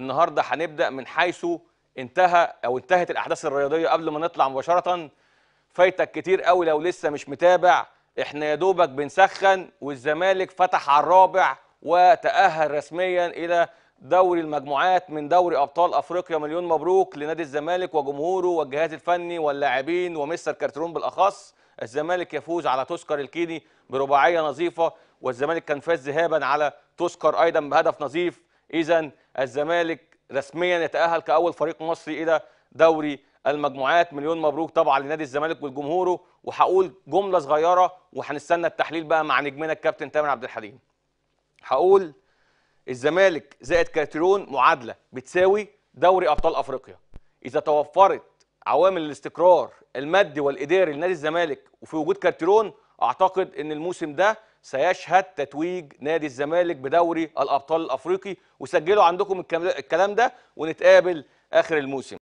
النهارده هنبدأ من حيث انتهى أو انتهت الأحداث الرياضية قبل ما نطلع مباشرة. فايتك كتير قوي لو لسه مش متابع. إحنا يا دوبك بنسخن والزمالك فتح على الرابع وتأهل رسميا إلى دوري المجموعات من دوري أبطال أفريقيا. مليون مبروك لنادي الزمالك وجمهوره والجهاز الفني واللاعبين ومستر كارترون بالأخص. الزمالك يفوز على تذكر الكيني برباعية نظيفة والزمالك كان فاز ذهابا على تذكر أيضا بهدف نظيف. اذا الزمالك رسميا يتأهل كأول فريق مصري إلى دوري المجموعات. مليون مبروك طبعا لنادي الزمالك والجمهوره وهقول جملة صغيرة وهنستنى التحليل بقى مع نجمنا الكابتن تامر عبد الحليم. هقول الزمالك زائد كارتيرون معادلة بتساوي دوري أبطال أفريقيا. إذا توفرت عوامل الاستقرار المادي والإداري لنادي الزمالك وفي وجود كارتيرون أعتقد إن الموسم ده سيشهد تتويج نادي الزمالك بدوري الأبطال الأفريقي. وسجلوا عندكم الكلام ده ونتقابل آخر الموسم.